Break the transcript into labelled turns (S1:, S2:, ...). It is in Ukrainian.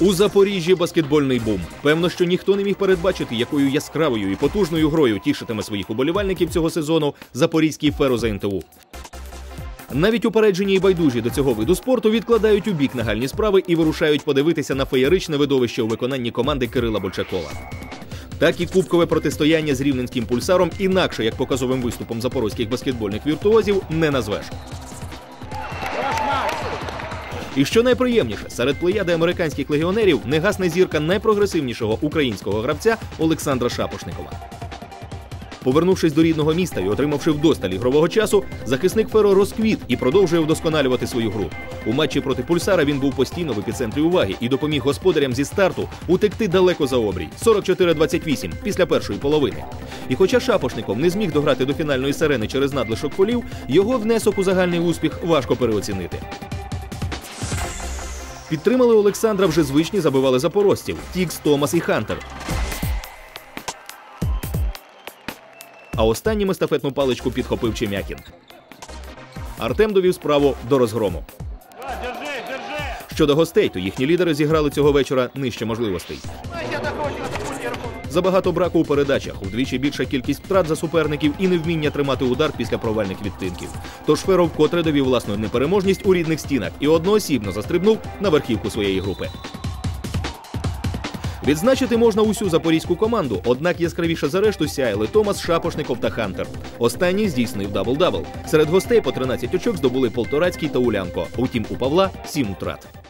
S1: У Запоріжжі баскетбольний бум. Певно, що ніхто не міг передбачити, якою яскравою і потужною грою тішитиме своїх уболівальників цього сезону запорізький феро за. Навіть упереджені і байдужі до цього виду спорту відкладають у бік нагальні справи і вирушають подивитися на феєричне видовище у виконанні команди Кирила Бочакова. Так і кубкове протистояння з рівненським пульсаром інакше як показовим виступом запорозьких баскетбольних віртуозів не назвеш. І що найприємніше, серед плеяди американських легіонерів не гасне зірка найпрогресивнішого українського гравця Олександра Шапошникова. Повернувшись до рідного міста і отримавши вдосталь ігрового часу, захисник Феро розквіт і продовжує вдосконалювати свою гру. У матчі проти пульсара він був постійно в епіцентрі уваги і допоміг господарям зі старту утекти далеко за обрій 44-28 після першої половини. І хоча шапошником не зміг дограти до фінальної сирени через надлишок фолів, його внесок у загальний успіх важко переоцінити. Підтримали Олександра вже звичні забивали запорожців Тікс, Томас і Хантер. А останнім естафетну паличку підхопив Чемякін. Артем довів справу до розгрому. Щодо гостей, то їхні лідери зіграли цього вечора нижче можливостей. Забагато браку у передачах, вдвічі більша кількість втрат за суперників і невміння тримати удар після провальних відтинків. Тож Ферро вкотре довів власну непереможність у рідних стінах і одноосібно застрибнув на верхівку своєї групи. Відзначити можна усю запорізьку команду, однак яскравіше за решту сяяли Томас Шапошников та Хантер. Останній здійснив дабл-дабл. Серед гостей по 13 очок здобули Полторацький та Улянко. Утім, у Павла 7 втрат.